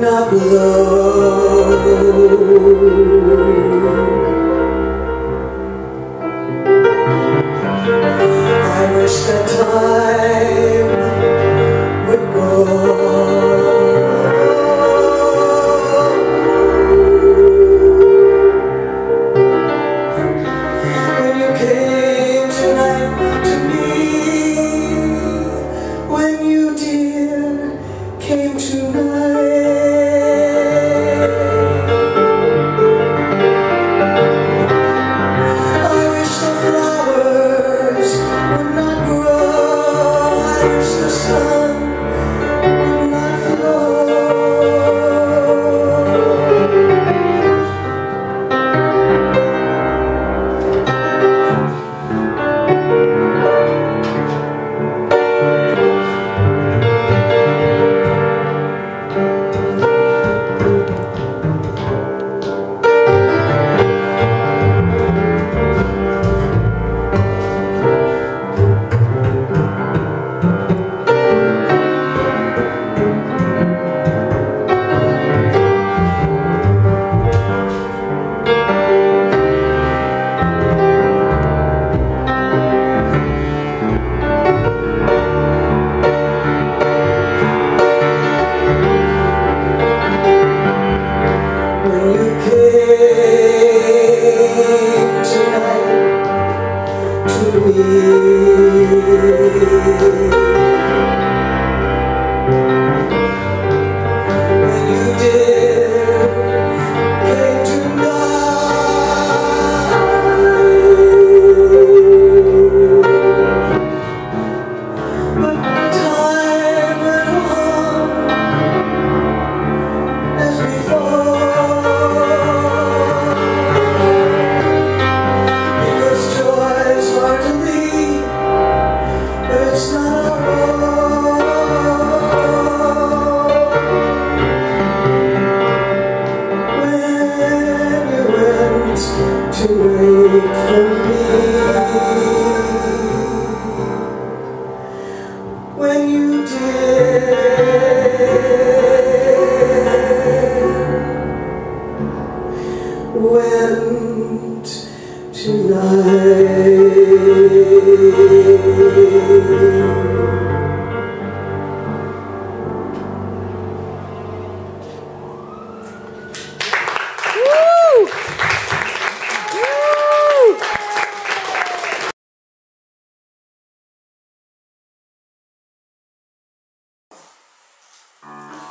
not blow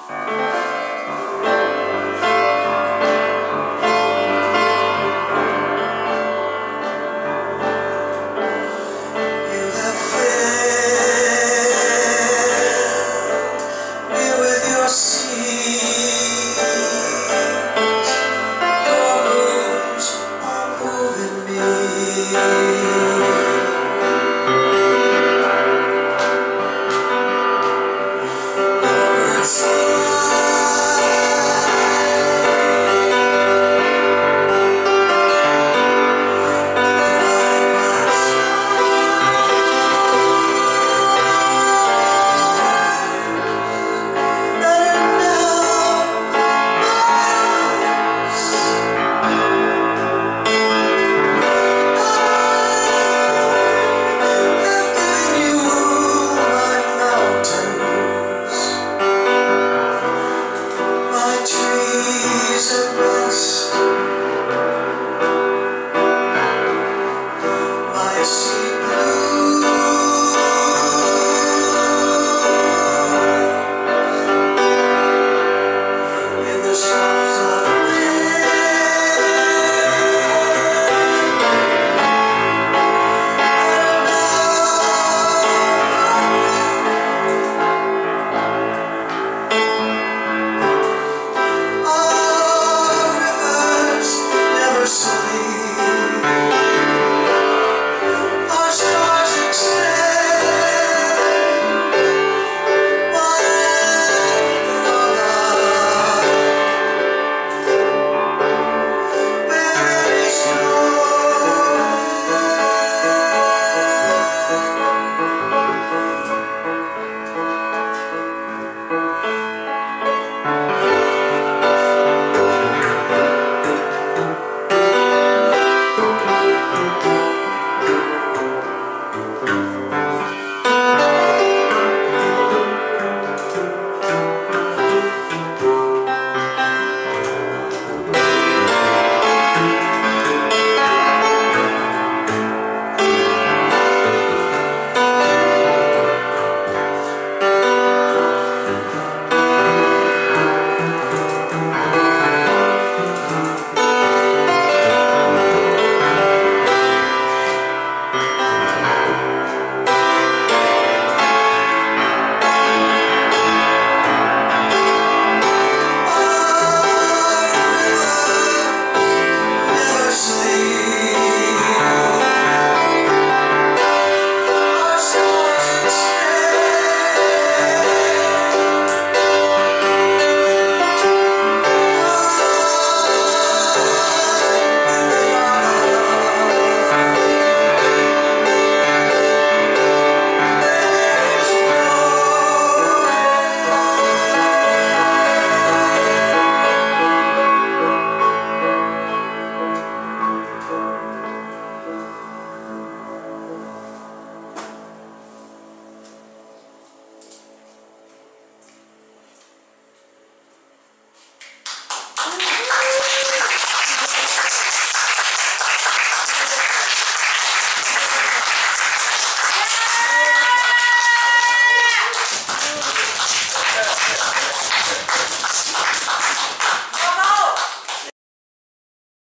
You